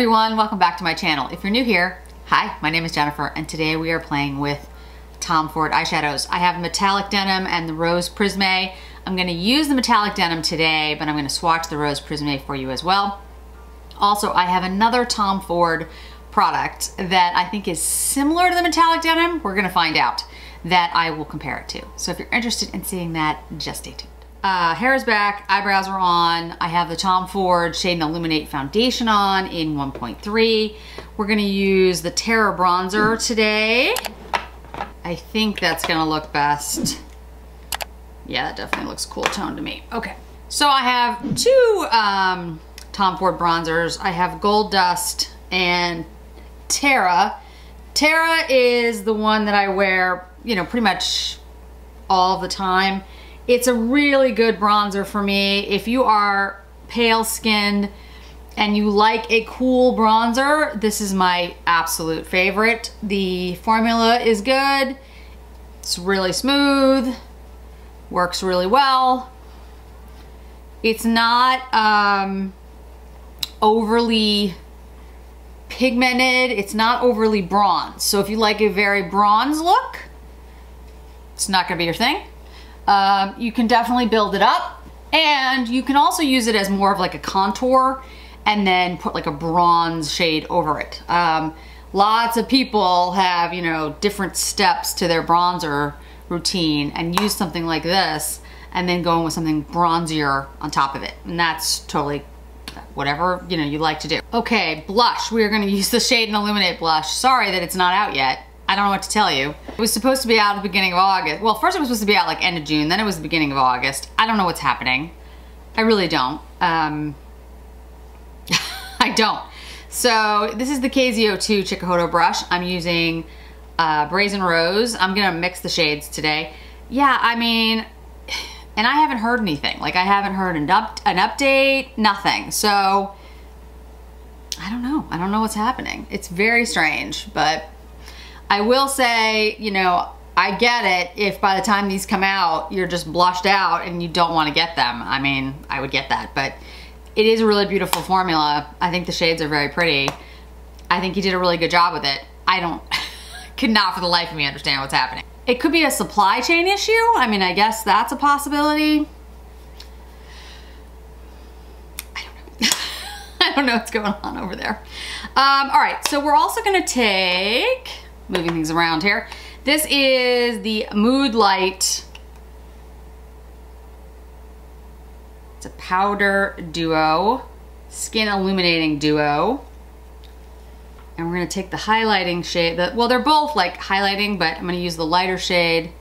everyone, welcome back to my channel. If you're new here, hi, my name is Jennifer and today we are playing with Tom Ford eyeshadows. I have metallic denim and the rose prisme. I'm gonna use the metallic denim today, but I'm gonna swatch the rose prisme for you as well. Also, I have another Tom Ford product that I think is similar to the metallic denim. We're gonna find out that I will compare it to. So if you're interested in seeing that, just stay tuned. Uh, hair is back, eyebrows are on. I have the Tom Ford Shade and Illuminate Foundation on in 1.3. We're gonna use the Terra Bronzer today. I think that's gonna look best. Yeah, that definitely looks cool tone to me. Okay, so I have two um, Tom Ford bronzers. I have Gold Dust and Terra. Terra is the one that I wear, you know, pretty much all the time. It's a really good bronzer for me. If you are pale skinned and you like a cool bronzer, this is my absolute favorite. The formula is good. It's really smooth, works really well. It's not um, overly pigmented. It's not overly bronze. So if you like a very bronze look, it's not gonna be your thing. Um, you can definitely build it up and you can also use it as more of like a contour and then put like a bronze shade over it. Um, lots of people have, you know, different steps to their bronzer routine and use something like this and then go in with something bronzier on top of it. And that's totally whatever, you know, you like to do. Okay, blush. We're gonna use the Shade and Illuminate blush. Sorry that it's not out yet. I don't know what to tell you. It was supposed to be out at the beginning of August. Well, first it was supposed to be out like end of June, then it was the beginning of August. I don't know what's happening. I really don't. Um, I don't. So this is the KZ02 Chikuhodo brush. I'm using uh, Brazen Rose. I'm gonna mix the shades today. Yeah, I mean, and I haven't heard anything. Like I haven't heard an, up, an update, nothing. So I don't know. I don't know what's happening. It's very strange, but I will say, you know, I get it if by the time these come out, you're just blushed out and you don't want to get them. I mean, I would get that, but it is a really beautiful formula. I think the shades are very pretty. I think he did a really good job with it. I don't, could not for the life of me understand what's happening. It could be a supply chain issue. I mean, I guess that's a possibility. I don't know. I don't know what's going on over there. Um, all right, so we're also gonna take, moving things around here. This is the Moodlight. It's a powder duo, skin illuminating duo. And we're gonna take the highlighting shade, the, well, they're both like highlighting, but I'm gonna use the lighter shade.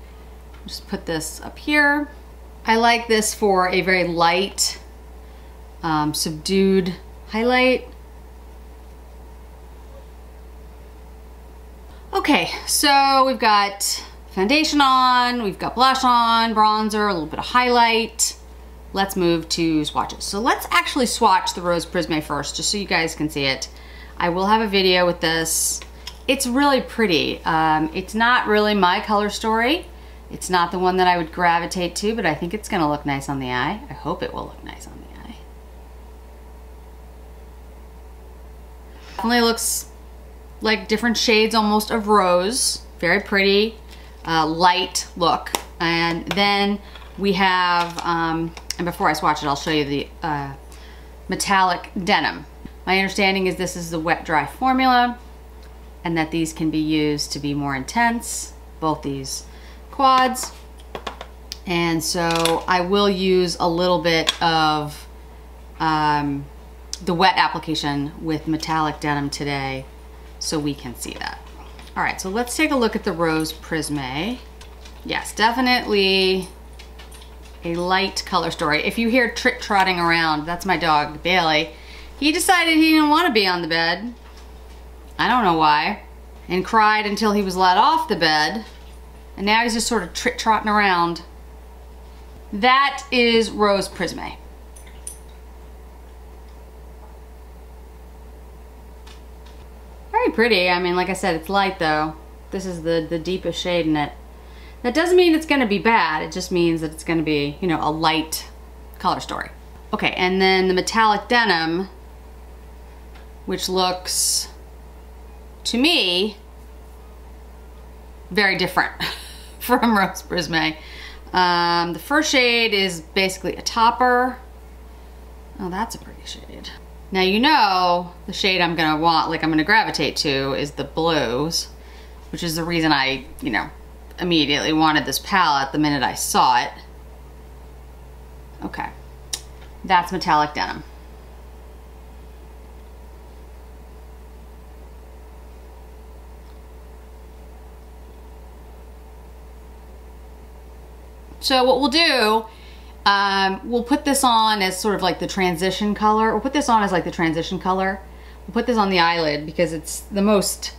Just put this up here. I like this for a very light, um, subdued highlight. Okay, so we've got foundation on, we've got blush on, bronzer, a little bit of highlight. Let's move to swatches. So let's actually swatch the Rose Prisme first, just so you guys can see it. I will have a video with this. It's really pretty. Um, it's not really my color story. It's not the one that I would gravitate to, but I think it's gonna look nice on the eye. I hope it will look nice on the eye. Definitely looks like different shades almost of rose. Very pretty, uh, light look. And then we have, um, and before I swatch it, I'll show you the uh, metallic denim. My understanding is this is the wet dry formula and that these can be used to be more intense, both these quads. And so I will use a little bit of um, the wet application with metallic denim today so we can see that. All right, so let's take a look at the Rose Prisme. Yes, definitely a light color story. If you hear trick trotting around, that's my dog, Bailey. He decided he didn't want to be on the bed. I don't know why. And cried until he was let off the bed. And now he's just sort of trick trotting around. That is Rose Prisme. Very pretty. I mean, like I said, it's light though. This is the, the deepest shade in it. That doesn't mean it's gonna be bad. It just means that it's gonna be, you know, a light color story. Okay, and then the metallic denim which looks, to me, very different from Rose Prisme. Um, the first shade is basically a topper. Oh, that's a pretty shade. Now you know the shade I'm gonna want, like I'm gonna gravitate to is the blues, which is the reason I, you know, immediately wanted this palette the minute I saw it. Okay, that's metallic denim. So what we'll do, um, we'll put this on as sort of like the transition color. We'll put this on as like the transition color. We'll put this on the eyelid because it's the most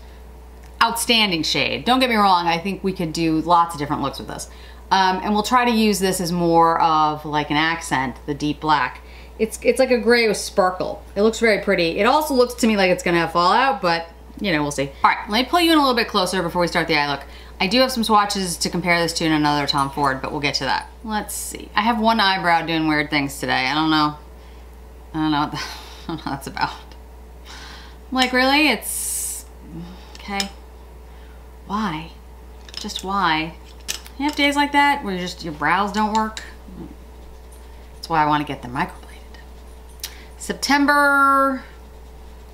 outstanding shade. Don't get me wrong, I think we could do lots of different looks with this. Um, and we'll try to use this as more of like an accent, the deep black. It's, it's like a gray with sparkle. It looks very pretty. It also looks to me like it's gonna have fallout, but you know, we'll see. All right, let me pull you in a little bit closer before we start the eye look. I do have some swatches to compare this to in another Tom Ford, but we'll get to that. Let's see. I have one eyebrow doing weird things today. I don't know. I don't know what, the, I don't know what that's about. like, really? It's... Okay. Why? Just why? You have days like that where just your brows don't work? That's why I want to get them microbladed. September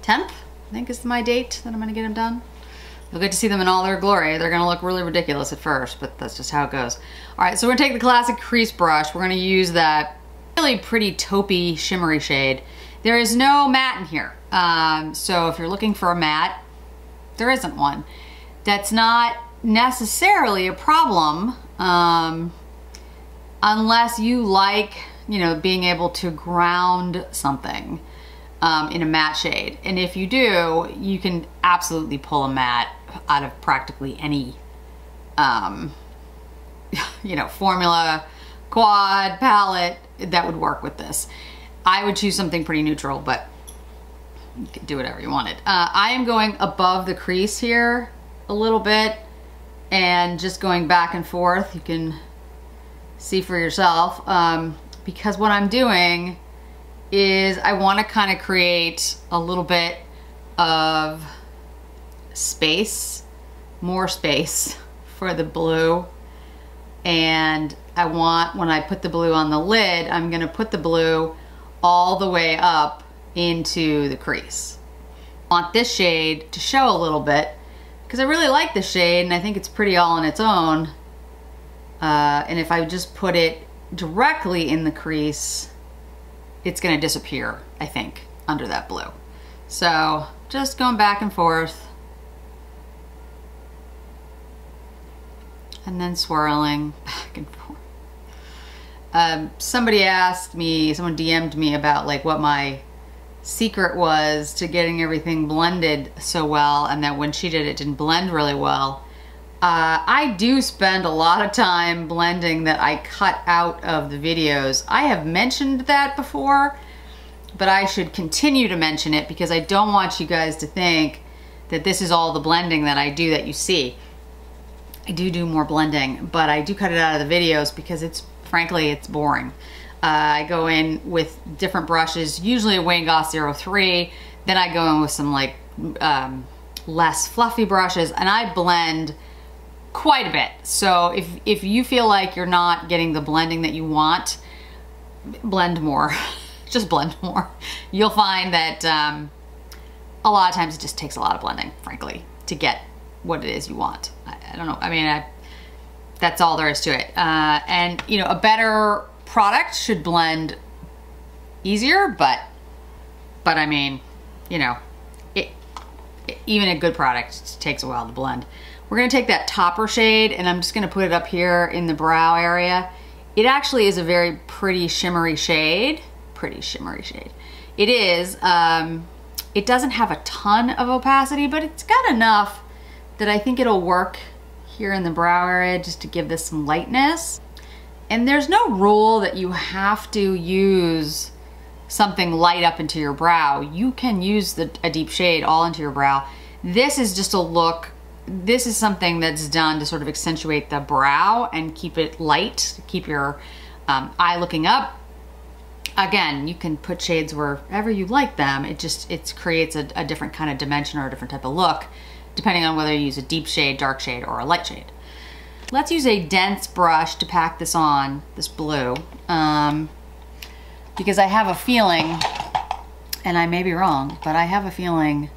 10th, I think is my date that I'm going to get them done. You'll get to see them in all their glory. They're gonna look really ridiculous at first, but that's just how it goes. All right, so we're gonna take the classic crease brush. We're gonna use that really pretty taupey, shimmery shade. There is no matte in here. Um, so if you're looking for a matte, there isn't one. That's not necessarily a problem um, unless you like, you know, being able to ground something um, in a matte shade. And if you do, you can absolutely pull a matte out of practically any, um, you know, formula, quad, palette that would work with this. I would choose something pretty neutral, but you can do whatever you wanted. Uh, I am going above the crease here a little bit and just going back and forth. You can see for yourself um, because what I'm doing is I want to kind of create a little bit of space, more space for the blue. And I want, when I put the blue on the lid, I'm gonna put the blue all the way up into the crease. I want this shade to show a little bit because I really like this shade and I think it's pretty all on its own. Uh, and if I just put it directly in the crease, it's gonna disappear, I think, under that blue. So just going back and forth. And then swirling back and forth. Um, somebody asked me, someone DM'd me about like what my secret was to getting everything blended so well and that when she did it didn't blend really well. Uh, I do spend a lot of time blending that I cut out of the videos. I have mentioned that before, but I should continue to mention it because I don't want you guys to think that this is all the blending that I do that you see. I do do more blending, but I do cut it out of the videos because it's, frankly, it's boring. Uh, I go in with different brushes, usually a Wayne Goss 03, then I go in with some like um, less fluffy brushes and I blend quite a bit. So if, if you feel like you're not getting the blending that you want, blend more. just blend more. You'll find that um, a lot of times it just takes a lot of blending, frankly, to get what it is you want. I, I don't know. I mean, I, that's all there is to it. Uh, and, you know, a better product should blend easier, but, but I mean, you know, it, it even a good product takes a while to blend. We're gonna take that topper shade and I'm just gonna put it up here in the brow area. It actually is a very pretty shimmery shade. Pretty shimmery shade. It is, um, it doesn't have a ton of opacity, but it's got enough that I think it'll work here in the brow area just to give this some lightness. And there's no rule that you have to use something light up into your brow. You can use the, a deep shade all into your brow. This is just a look this is something that's done to sort of accentuate the brow and keep it light, keep your um, eye looking up. again, you can put shades wherever you like them. It just, it creates a, a different kind of dimension or a different type of look, depending on whether you use a deep shade, dark shade, or a light shade. Let's use a dense brush to pack this on, this blue, um, because I have a feeling, and I may be wrong, but I have a feeling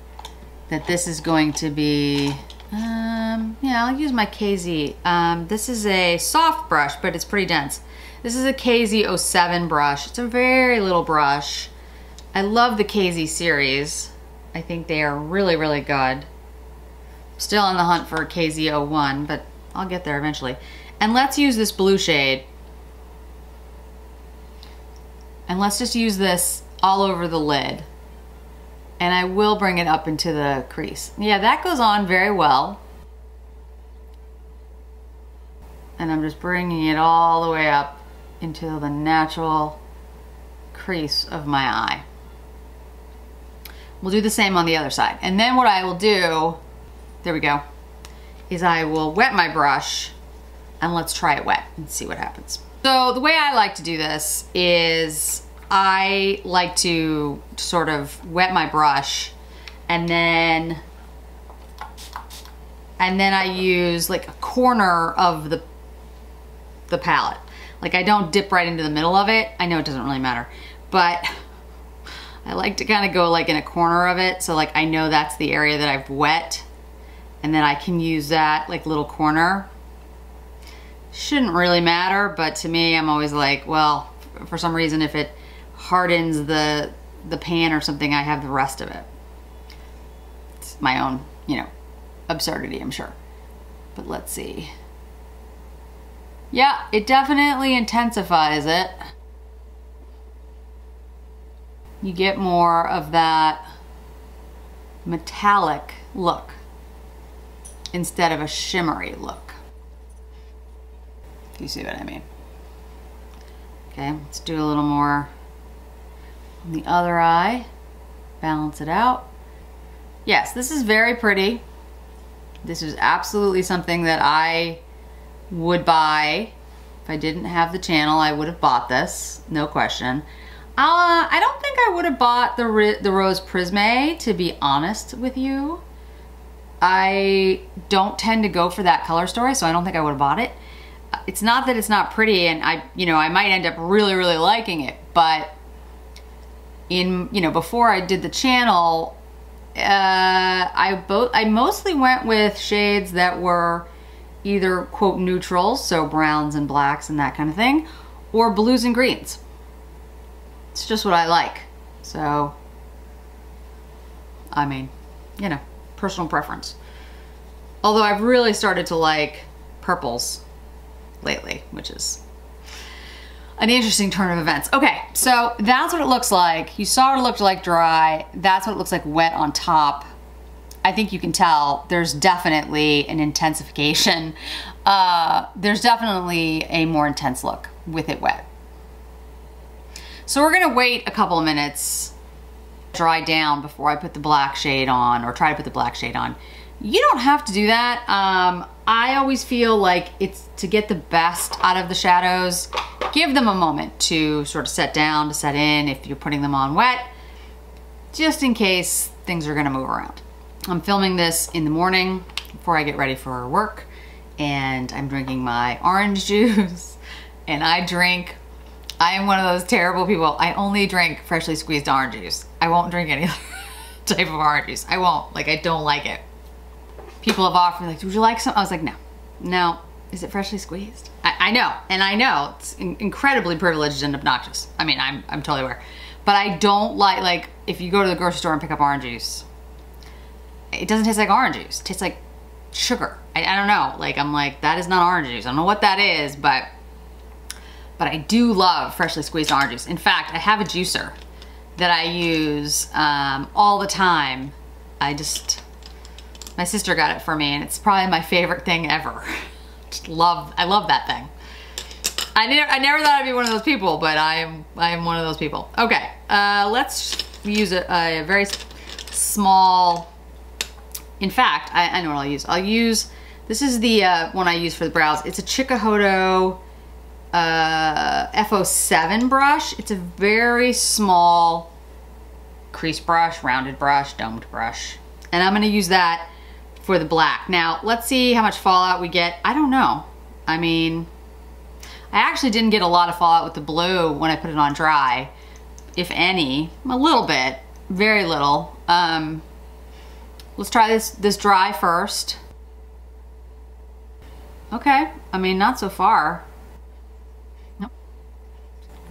that this is going to be, um, yeah, I'll use my KZ. Um, this is a soft brush, but it's pretty dense. This is a KZ07 brush. It's a very little brush. I love the KZ series. I think they are really, really good. Still on the hunt for a KZ01, but I'll get there eventually. And let's use this blue shade. And let's just use this all over the lid and I will bring it up into the crease. Yeah, that goes on very well. And I'm just bringing it all the way up into the natural crease of my eye. We'll do the same on the other side. And then what I will do, there we go, is I will wet my brush and let's try it wet and see what happens. So the way I like to do this is I like to sort of wet my brush and then and then I use like a corner of the the palette. Like I don't dip right into the middle of it. I know it doesn't really matter, but I like to kind of go like in a corner of it. So like I know that's the area that I've wet and then I can use that like little corner. Shouldn't really matter, but to me, I'm always like, well, for some reason, if it hardens the the pan or something, I have the rest of it. It's my own, you know, absurdity, I'm sure. But let's see. Yeah, it definitely intensifies it. You get more of that metallic look instead of a shimmery look. You see what I mean? Okay, let's do a little more on the other eye. Balance it out. Yes, this is very pretty. This is absolutely something that I would buy. If I didn't have the channel, I would have bought this, no question. Uh, I don't think I would have bought the, the Rose Prisme, to be honest with you. I don't tend to go for that color story, so I don't think I would have bought it. It's not that it's not pretty, and I, you know, I might end up really, really liking it, but in you know before I did the channel, uh, I both I mostly went with shades that were either quote neutrals, so browns and blacks and that kind of thing, or blues and greens. It's just what I like. So, I mean, you know, personal preference. Although I've really started to like purples lately, which is an interesting turn of events. Okay, so that's what it looks like. You saw it looked like dry. That's what it looks like wet on top. I think you can tell there's definitely an intensification. Uh, there's definitely a more intense look with it wet. So we're gonna wait a couple of minutes, dry down before I put the black shade on or try to put the black shade on. You don't have to do that. Um, I always feel like it's to get the best out of the shadows, give them a moment to sort of set down, to set in if you're putting them on wet, just in case things are gonna move around. I'm filming this in the morning before I get ready for work and I'm drinking my orange juice and I drink, I am one of those terrible people. I only drink freshly squeezed orange juice. I won't drink any other type of orange juice. I won't, like I don't like it people have offered like, would you like some? I was like, no, no. Is it freshly squeezed? I, I know, and I know it's in incredibly privileged and obnoxious. I mean, I'm, I'm totally aware. But I don't like, like, if you go to the grocery store and pick up orange juice, it doesn't taste like orange juice. It tastes like sugar. I, I don't know. Like, I'm like, that is not orange juice. I don't know what that is, but, but I do love freshly squeezed orange juice. In fact, I have a juicer that I use um, all the time. I just, my sister got it for me and it's probably my favorite thing ever. Just love, I love that thing. I never, I never thought I'd be one of those people, but I am, I am one of those people. Okay, uh, let's use a, a, very small, in fact, I, I, know what I'll use. I'll use, this is the uh, one I use for the brows. It's a Chikuhodo uh, F07 brush. It's a very small crease brush, rounded brush, domed brush. And I'm gonna use that for the black. Now, let's see how much fallout we get. I don't know. I mean, I actually didn't get a lot of fallout with the blue when I put it on dry, if any, a little bit, very little. Um, let's try this, this dry first. Okay, I mean, not so far. Nope.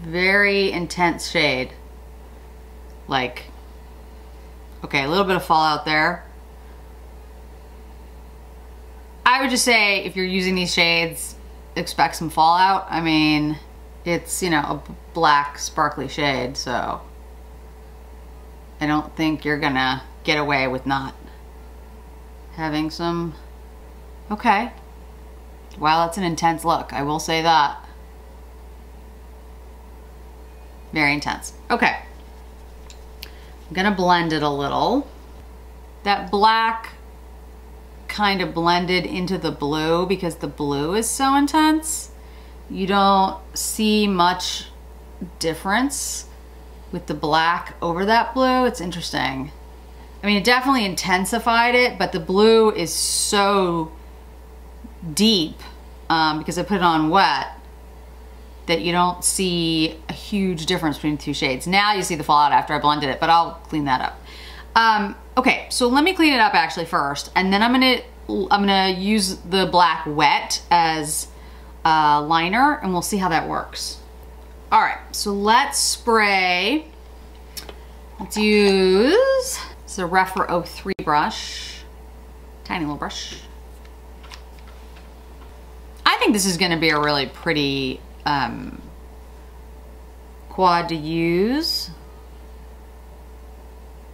Very intense shade. Like, okay, a little bit of fallout there. I would just say if you're using these shades, expect some fallout. I mean, it's, you know, a black sparkly shade, so I don't think you're gonna get away with not having some, okay. Wow, that's an intense look. I will say that. Very intense. Okay. I'm gonna blend it a little. That black kind of blended into the blue because the blue is so intense. You don't see much difference with the black over that blue. It's interesting. I mean, it definitely intensified it, but the blue is so deep um, because I put it on wet that you don't see a huge difference between the two shades. Now you see the fallout after I blended it, but I'll clean that up. Um, okay, so let me clean it up actually first, and then I'm gonna I'm gonna use the black wet as a liner, and we'll see how that works. All right, so let's spray. Let's use the Rephr 03 brush, tiny little brush. I think this is gonna be a really pretty um, quad to use.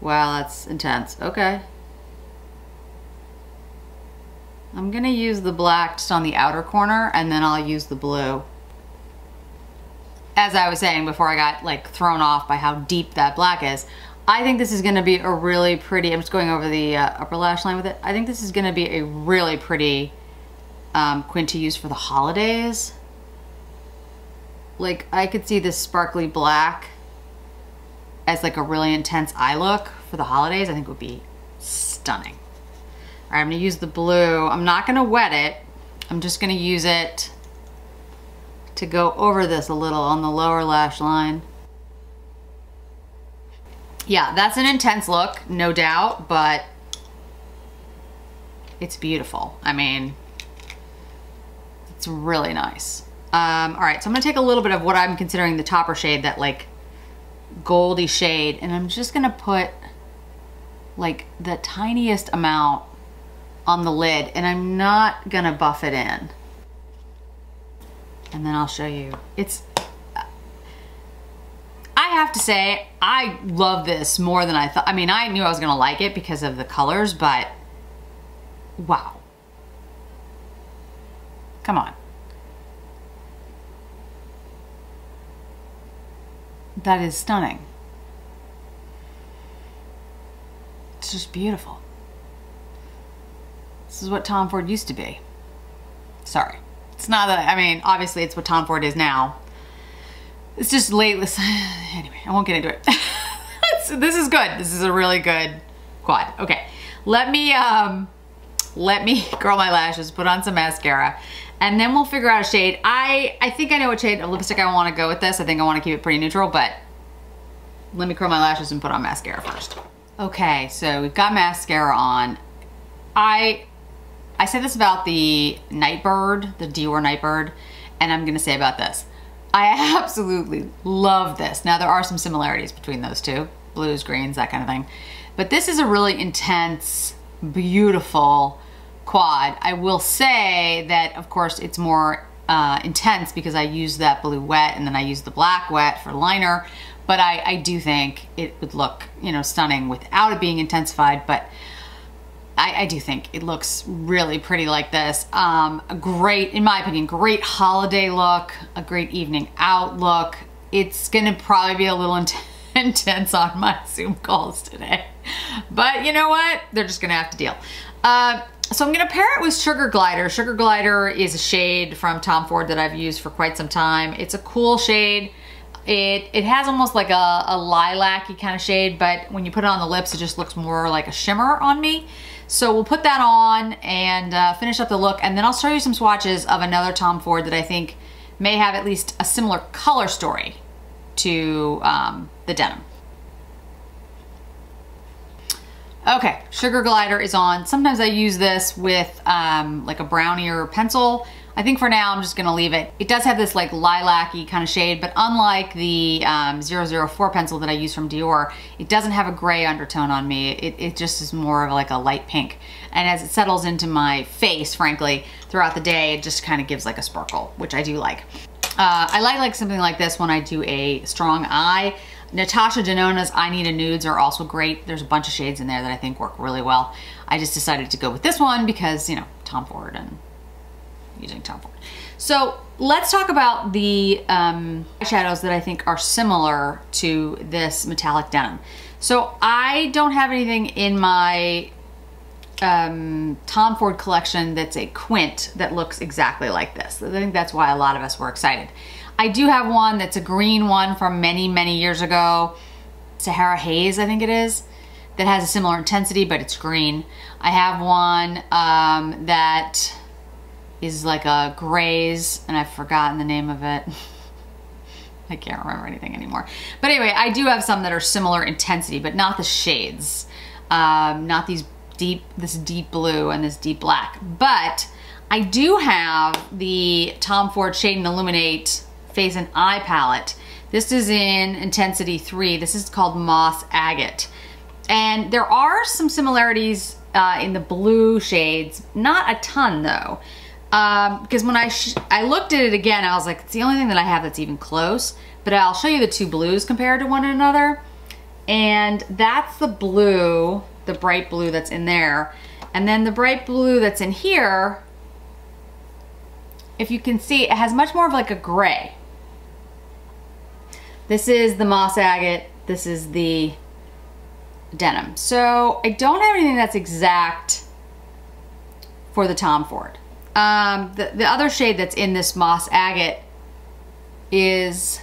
Wow, that's intense. Okay. I'm gonna use the black just on the outer corner and then I'll use the blue. As I was saying before I got like thrown off by how deep that black is, I think this is gonna be a really pretty, I'm just going over the uh, upper lash line with it. I think this is gonna be a really pretty um, quint to use for the holidays. Like I could see this sparkly black as like a really intense eye look for the holidays. I think would be stunning. All right, I'm gonna use the blue. I'm not gonna wet it. I'm just gonna use it to go over this a little on the lower lash line. Yeah, that's an intense look, no doubt, but it's beautiful. I mean, it's really nice. Um, all right, so I'm gonna take a little bit of what I'm considering the topper shade, that like goldy shade, and I'm just gonna put like the tiniest amount on the lid, and I'm not gonna buff it in. And then I'll show you. It's, I have to say, I love this more than I thought. I mean, I knew I was gonna like it because of the colors, but wow. Come on. That is stunning. It's just beautiful. This is what Tom Ford used to be. Sorry. It's not that, I mean, obviously it's what Tom Ford is now. It's just late. Anyway, I won't get into it. this is good. This is a really good quad. Okay, let me, um, let me curl my lashes, put on some mascara, and then we'll figure out a shade. I, I think I know what shade of lipstick I want to go with this. I think I want to keep it pretty neutral, but let me curl my lashes and put on mascara first. Okay, so we've got mascara on. I I said this about the Nightbird, the Dior Nightbird, and I'm gonna say about this. I absolutely love this. Now there are some similarities between those two, blues, greens, that kind of thing. But this is a really intense, beautiful quad. I will say that, of course, it's more uh, intense because I use that blue wet and then I use the black wet for liner. But I, I do think it would look, you know, stunning without it being intensified. But I, I do think it looks really pretty like this. Um, a great, in my opinion, great holiday look, a great evening out look. It's gonna probably be a little intense on my Zoom calls today. But you know what? They're just gonna have to deal. Uh, So I'm gonna pair it with Sugar Glider. Sugar Glider is a shade from Tom Ford that I've used for quite some time. It's a cool shade. It, it has almost like a, a lilac-y kind of shade, but when you put it on the lips, it just looks more like a shimmer on me. So we'll put that on and uh, finish up the look, and then I'll show you some swatches of another Tom Ford that I think may have at least a similar color story to um, the denim. Okay, Sugar Glider is on. Sometimes I use this with um, like a brownier pencil. I think for now I'm just gonna leave it. It does have this like lilac-y kind of shade, but unlike the um, 004 pencil that I use from Dior, it doesn't have a gray undertone on me. It, it just is more of like a light pink. And as it settles into my face, frankly, throughout the day, it just kind of gives like a sparkle, which I do like. Uh, I like like something like this when I do a strong eye. Natasha Denona's I Need a Nudes are also great. There's a bunch of shades in there that I think work really well. I just decided to go with this one because, you know, Tom Ford and using Tom Ford. So let's talk about the um, eyeshadows that I think are similar to this metallic denim. So I don't have anything in my um, Tom Ford collection that's a quint that looks exactly like this. I think that's why a lot of us were excited. I do have one that's a green one from many, many years ago. Sahara Haze, I think it is, that has a similar intensity, but it's green. I have one um, that is like a grays, and I've forgotten the name of it. I can't remember anything anymore. But anyway, I do have some that are similar intensity, but not the shades. Um, not these deep, this deep blue and this deep black. But I do have the Tom Ford Shade and Illuminate Face and Eye Palette. This is in intensity three. This is called Moss Agate. And there are some similarities uh, in the blue shades, not a ton though. Um, because when I, I looked at it again, I was like, it's the only thing that I have that's even close. But I'll show you the two blues compared to one another. And that's the blue, the bright blue that's in there. And then the bright blue that's in here, if you can see, it has much more of like a gray. This is the moss agate. This is the denim. So I don't have anything that's exact for the Tom Ford. Um, the, the other shade that's in this moss agate is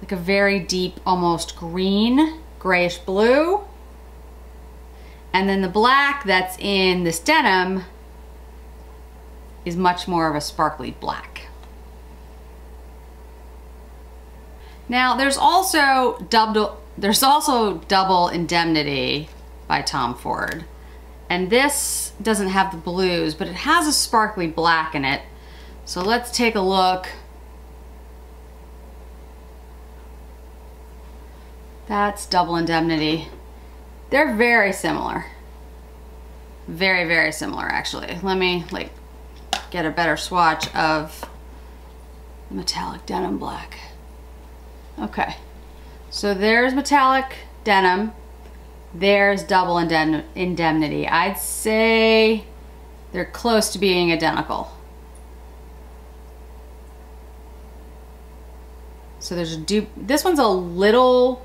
like a very deep, almost green, grayish blue. And then the black that's in this denim is much more of a sparkly black. Now there's also double there's also double indemnity by Tom Ford. And this doesn't have the blues, but it has a sparkly black in it. So let's take a look. That's double indemnity. They're very similar. Very, very similar actually. Let me like get a better swatch of metallic denim black. Okay, so there's metallic denim. There's double indemnity. I'd say they're close to being identical. So there's a dupe. This one's a little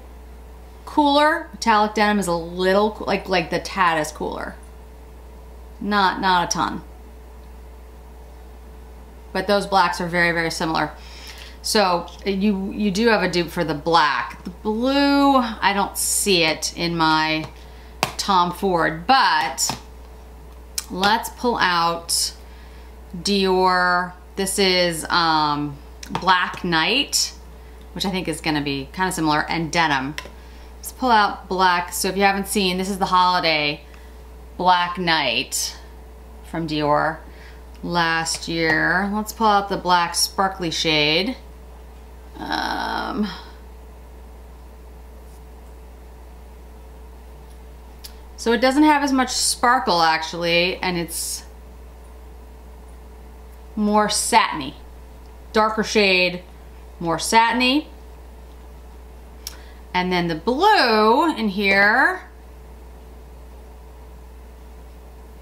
cooler. Metallic denim is a little like like the tat is cooler. Not not a ton. But those blacks are very very similar. So you, you do have a dupe for the black. The blue, I don't see it in my Tom Ford, but let's pull out Dior. This is um, Black Knight, which I think is gonna be kind of similar, and Denim. Let's pull out black. So if you haven't seen, this is the holiday Black Knight from Dior last year. Let's pull out the black sparkly shade. Um, so it doesn't have as much sparkle actually, and it's more satiny. Darker shade, more satiny. And then the blue in here,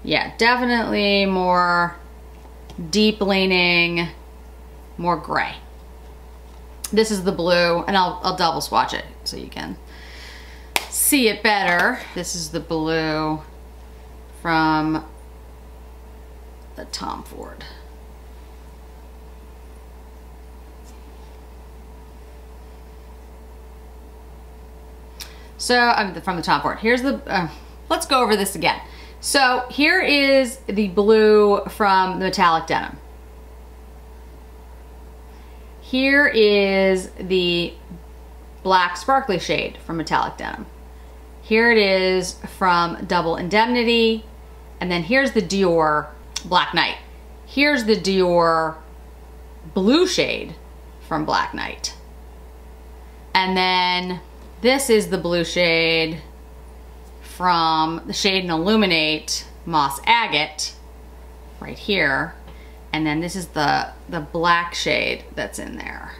yeah, definitely more deep leaning, more gray. This is the blue, and I'll, I'll double swatch it so you can see it better. This is the blue from the Tom Ford. So, I'm from the Tom Ford. Here's the, uh, let's go over this again. So here is the blue from the metallic denim. Here is the black sparkly shade from metallic denim. Here it is from Double Indemnity. And then here's the Dior Black Knight. Here's the Dior blue shade from Black Knight. And then this is the blue shade from the Shade and Illuminate Moss Agate right here. And then this is the, the black shade that's in there.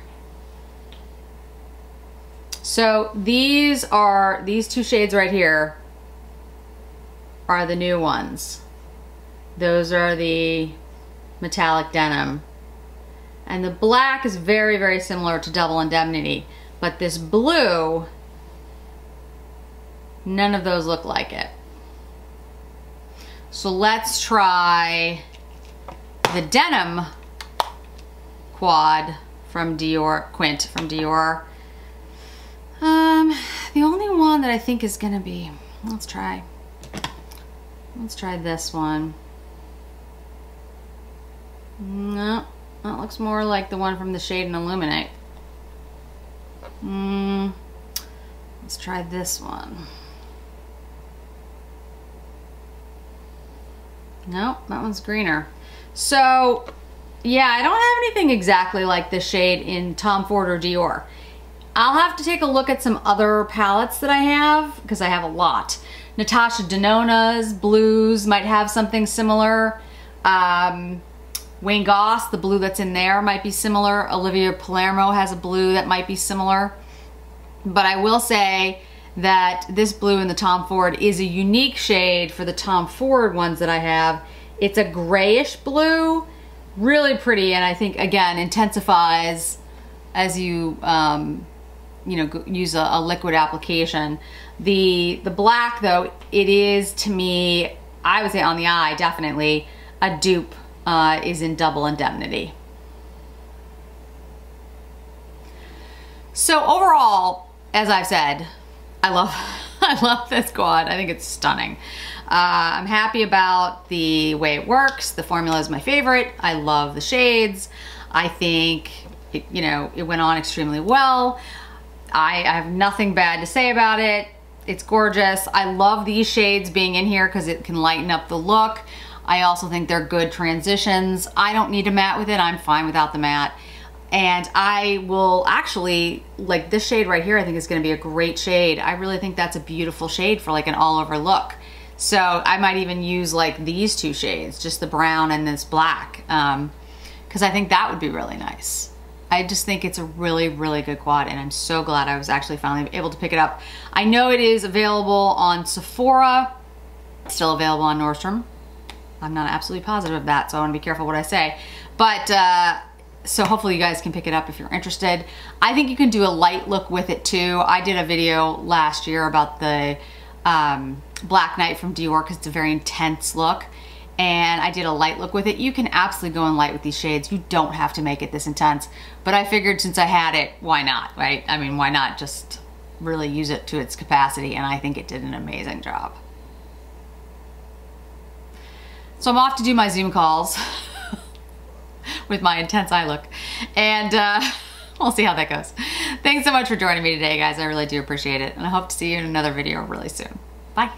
So these are, these two shades right here are the new ones. Those are the metallic denim. And the black is very, very similar to Double Indemnity. But this blue, none of those look like it. So let's try the denim quad from Dior, Quint from Dior. Um, the only one that I think is gonna be, let's try, let's try this one. No, that looks more like the one from the Shade and Illuminate. Mm, let's try this one. Nope, that one's greener. So, yeah, I don't have anything exactly like this shade in Tom Ford or Dior. I'll have to take a look at some other palettes that I have, because I have a lot. Natasha Denona's blues might have something similar. Um, Wayne Goss, the blue that's in there might be similar. Olivia Palermo has a blue that might be similar. But I will say that this blue in the Tom Ford is a unique shade for the Tom Ford ones that I have. It's a grayish blue, really pretty, and I think, again, intensifies as you, um, you know, use a, a liquid application. The, the black, though, it is, to me, I would say on the eye, definitely, a dupe uh, is in double indemnity. So overall, as I've said, I love I love this quad. I think it's stunning. Uh, I'm happy about the way it works. The formula is my favorite. I love the shades. I think, it, you know, it went on extremely well. I, I have nothing bad to say about it. It's gorgeous. I love these shades being in here because it can lighten up the look. I also think they're good transitions. I don't need a matte with it. I'm fine without the matte. And I will actually, like this shade right here, I think is gonna be a great shade. I really think that's a beautiful shade for like an all over look. So I might even use like these two shades, just the brown and this black, um, cause I think that would be really nice. I just think it's a really, really good quad and I'm so glad I was actually finally able to pick it up. I know it is available on Sephora, still available on Nordstrom, I'm not absolutely positive of that, so I wanna be careful what I say. But uh, so hopefully you guys can pick it up if you're interested. I think you can do a light look with it too. I did a video last year about the um, Black Knight from Dior because it's a very intense look. And I did a light look with it. You can absolutely go in light with these shades. You don't have to make it this intense. But I figured since I had it, why not, right? I mean, why not just really use it to its capacity? And I think it did an amazing job. So I'm off to do my Zoom calls with my intense eye look. And uh, we'll see how that goes. Thanks so much for joining me today, guys. I really do appreciate it. And I hope to see you in another video really soon. Bye.